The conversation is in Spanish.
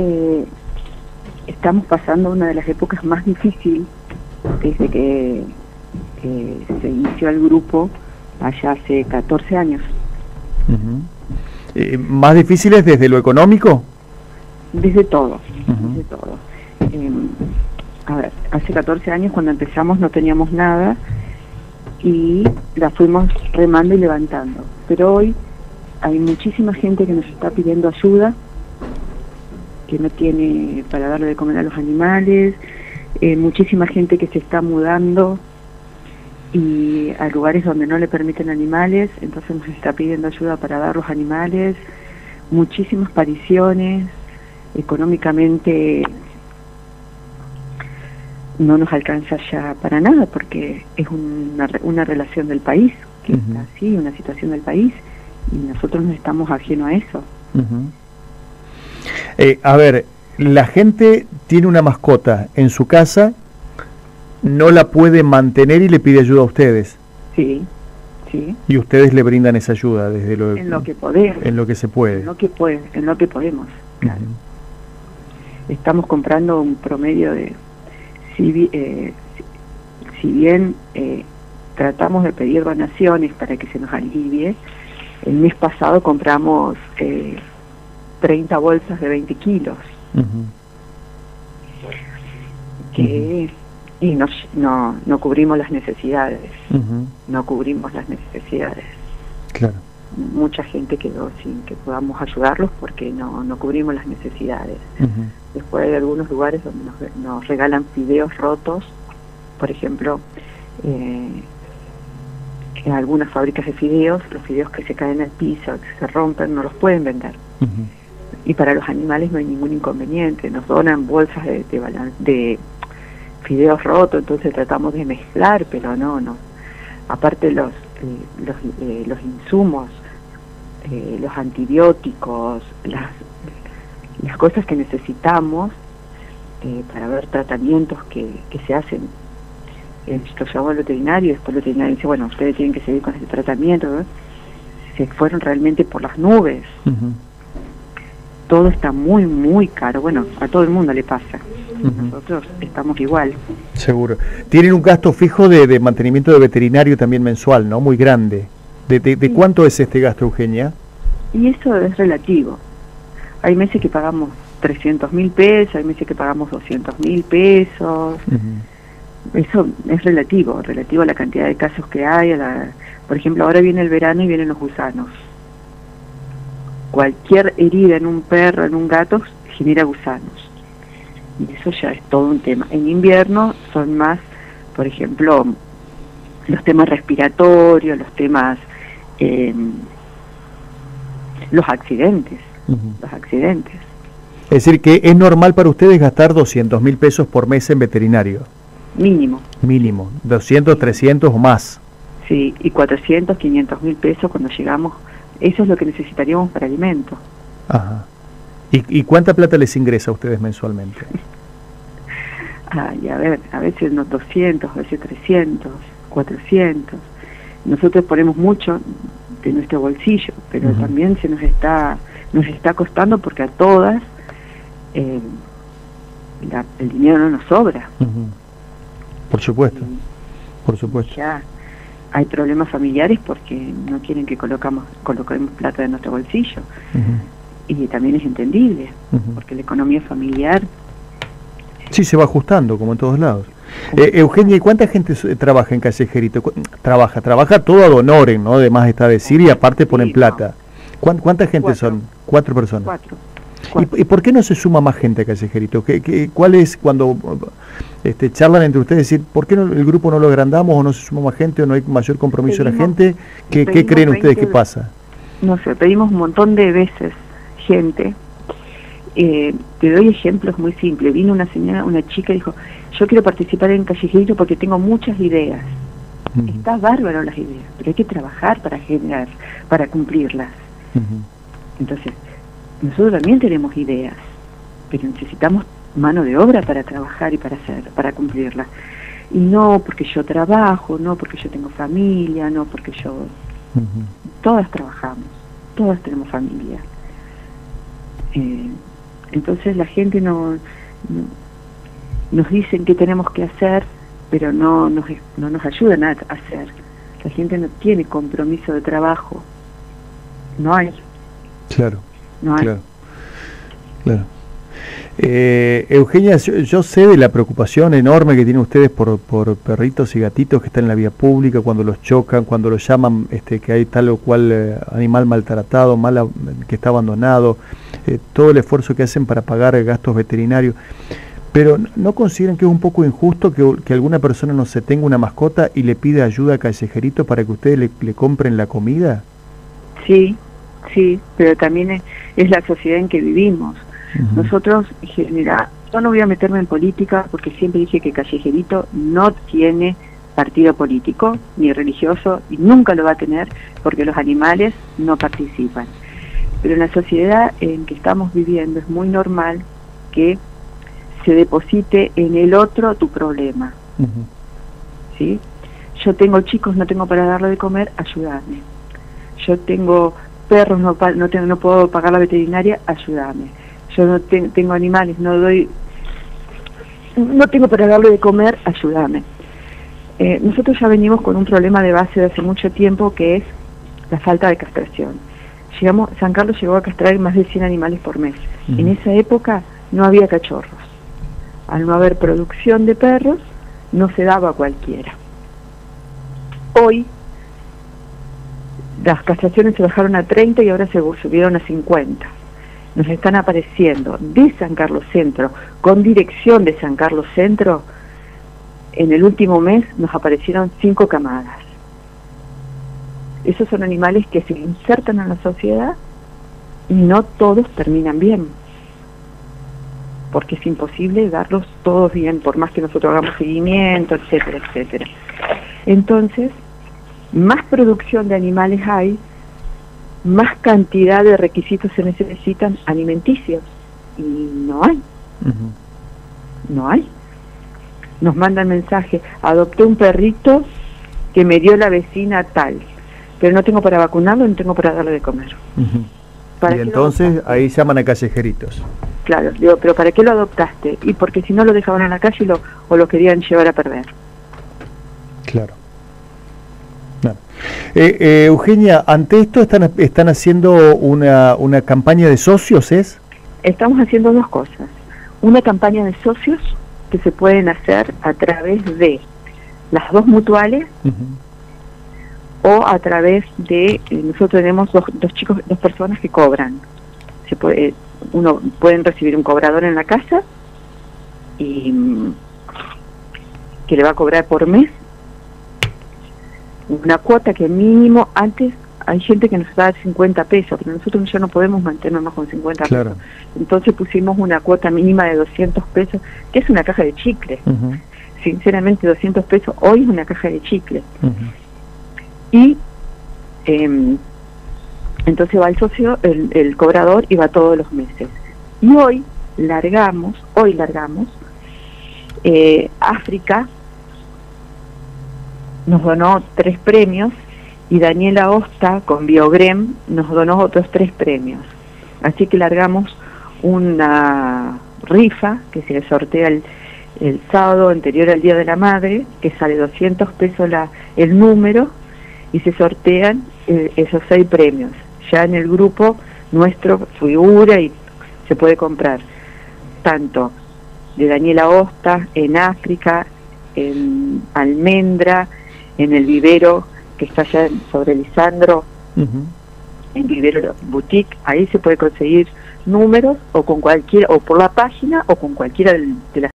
eh, estamos pasando una de las épocas más difíciles desde que se inició el grupo allá hace 14 años. Eh, ¿Más difíciles desde lo económico? Desde todo, desde todo. Em, a ver, hace 14 años cuando empezamos no teníamos nada y la fuimos remando y levantando. Pero hoy hay muchísima gente que nos está pidiendo ayuda, que no tiene para darle de comer a los animales, eh, muchísima gente que se está mudando y a lugares donde no le permiten animales, entonces nos está pidiendo ayuda para dar los animales, muchísimas pariciones, económicamente no nos alcanza ya para nada porque es una, una relación del país, que está así, una situación del país, y nosotros no estamos ajenos a eso. Eh, a ver, la gente tiene una mascota en su casa, no la puede mantener y le pide ayuda a ustedes. Sí, sí. Y ustedes le brindan esa ayuda desde lo en lo que podemos, en lo que se puede, en lo que puede, en lo que podemos. Estamos comprando un promedio de si, eh, si bien eh, tratamos de pedir donaciones para que se nos alivie, el mes pasado compramos eh, 30 bolsas de 20 kilos. Que y no, no, no cubrimos las necesidades, no cubrimos las necesidades. Claro. Mucha gente quedó sin que podamos ayudarlos porque no, no cubrimos las necesidades. Después hay algunos lugares donde nos, nos regalan fideos rotos, por ejemplo, eh, en algunas fábricas de fideos, los fideos que se caen al piso, que se rompen, no los pueden vender. Y para los animales no hay ningún inconveniente, nos donan bolsas de, de, de fideos rotos, entonces tratamos de mezclar, pero no, no. Aparte los, eh, los, eh, los, insumos, eh, los antibióticos, las, las cosas que necesitamos para ver tratamientos que, que se hacen. Lo llamó al veterinario después el veterinario dice, bueno, ustedes tienen que seguir con ese tratamiento. Se fueron realmente por las nubes. Todo está muy, muy caro. Bueno, a todo el mundo le pasa nosotros estamos igual. Seguro. Tienen un gasto fijo de, mantenimiento de veterinario también mensual, ¿no? Muy grande. ¿De, cuánto es este gasto, Eugenia? Y eso es relativo. Hay meses que pagamos 300 mil pesos, hay meses que pagamos 200 mil pesos. Eso es relativo, relativo a la cantidad de casos que hay. A la... Por ejemplo, ahora viene el verano y vienen los gusanos. Cualquier herida en un perro, en un gato, genera gusanos y eso ya es todo un tema. En invierno son más, por ejemplo, los temas respiratorios, los temas, eh, los accidentes, los accidentes. Es decir, que es normal para ustedes gastar 200 mil pesos por mes en veterinario. Mínimo. Mínimo, 200, 300 o más. Sí, y 400, 500 mil pesos cuando llegamos, eso es lo que necesitaríamos para alimentos. Ajá. ¿Y, cuánta plata les ingresa a ustedes mensualmente? Ay, a ver, a veces unos 200, a veces 300, 400. Nosotros ponemos mucho de nuestro bolsillo, pero también se nos está nos está costando porque a todas eh, el dinero no nos sobra. Por supuesto, por supuesto. Ya hay problemas familiares porque no quieren que colocamos coloquemos plata de nuestro bolsillo y también es entendible, porque la economía familiar... Sí, se va ajustando, como en todos lados. Eh, Eugenia, ¿y cuánta gente trabaja en Callejerito? Trabaja, trabaja todo a honoren, ¿no? Además está decir, y aparte ponen plata. ¿Cuánta gente son? Cuatro personas. Cuatro. ¿Y, por qué no se suma más gente a Callejerito? ¿Qué, qué, cuál es cuando este, charlan entre ustedes decir, ¿por qué no, el grupo no lo agrandamos o no se suma más gente o no hay mayor compromiso de la gente? ¿Qué, ¿Qué, creen ustedes que pasa? No sé, pedimos un montón de veces gente. Eh, te doy ejemplos muy simples. Vino una señora, una chica y dijo, yo quiero participar en Callejerito porque tengo muchas ideas. Está bárbaro las ideas, pero hay que trabajar para generar, para cumplirlas. Entonces, nosotros también tenemos ideas, pero necesitamos mano de obra para trabajar y para hacer, para cumplirlas. Y no porque yo trabajo, no porque yo tengo familia, no porque yo... Todas trabajamos, todas tenemos familia. Eh, Entonces la gente no, nos dicen qué tenemos que hacer, pero no nos, no nos ayudan a hacer. La gente no tiene compromiso de trabajo. No hay. Claro. No hay. Claro. claro. Eh, Eugenia, yo, sé de la preocupación enorme que tienen ustedes por, por, perritos y gatitos que están en la vía pública, cuando los chocan, cuando los llaman este, que hay tal o cual eh, animal maltratado, mal, que está abandonado, eh, todo el esfuerzo que hacen para pagar gastos veterinarios. Pero ¿no consideran que es un poco injusto que, que, alguna persona no se tenga una mascota y le pida ayuda a callejerito para que ustedes le, le compren la comida? Sí, sí, pero también es, es la sociedad en que vivimos nosotros, mira, yo no voy a meterme en política porque siempre dije que Callejerito no tiene partido político ni religioso y nunca lo va a tener porque los animales no participan. Pero en la sociedad en que estamos viviendo es muy normal que se deposite en el otro tu problema. ¿Sí? Yo tengo chicos, no tengo para darle de comer, ayúdame. Yo tengo perros, no, no, tengo, no puedo pagar la veterinaria, ayúdame yo no tengo animales, no doy, no tengo para darle de comer, ayúdame. Eh, nosotros ya venimos con un problema de base de hace mucho tiempo que es la falta de castración. Llegamos, San Carlos llegó a castrar más de 100 animales por mes. En esa época no había cachorros. Al no haber producción de perros, no se daba a cualquiera. Hoy las castraciones se bajaron a 30 y ahora se subieron a 50 nos están apareciendo de San Carlos Centro, con dirección de San Carlos Centro, en el último mes nos aparecieron cinco camadas. Esos son animales que se insertan en la sociedad y no todos terminan bien, porque es imposible darlos todos bien, por más que nosotros hagamos seguimiento, etcétera, etcétera. Entonces, más producción de animales hay, más cantidad de requisitos se necesitan alimenticios y no hay. No hay. Nos mandan mensaje, adopté un perrito que me dio la vecina tal, pero no tengo para vacunarlo, no tengo para darle de comer. y entonces ahí llaman a callejeritos. Claro, digo, pero ¿para qué lo adoptaste? Y porque si no lo dejaban en la calle lo, o lo querían llevar a perder. Claro. Eh, eh, Eugenia, ante esto están, están haciendo una, una campaña de socios, ¿es? Estamos haciendo dos cosas. Una campaña de socios que se pueden hacer a través de las dos mutuales o a través de eh, nosotros tenemos dos, dos, chicos dos personas que cobran se puede uno pueden recibir un cobrador en la casa y mm, que le va a cobrar por mes una cuota que mínimo antes hay gente que nos da 50 pesos, pero nosotros ya no podemos mantenernos con 50 pesos. Entonces pusimos una cuota mínima de 200 pesos, que es una caja de chicle. Sinceramente, 200 pesos hoy es una caja de chicle. Y eh, entonces va el socio, el, el cobrador, y va todos los meses. Y hoy largamos, hoy largamos, eh, África nos donó tres premios y Daniela Osta con Biogrem nos donó otros tres premios. Así que largamos una rifa que se sortea el, el sábado anterior al Día de la Madre, que sale 200 pesos el número y se sortean eh, esos seis premios. Ya en el grupo nuestro figura y se puede comprar tanto de Daniela Osta en África, en Almendra, en el vivero que está allá sobre Lisandro, en Vivero Boutique, ahí se puede conseguir números o con cualquiera, o por la página o con cualquiera de las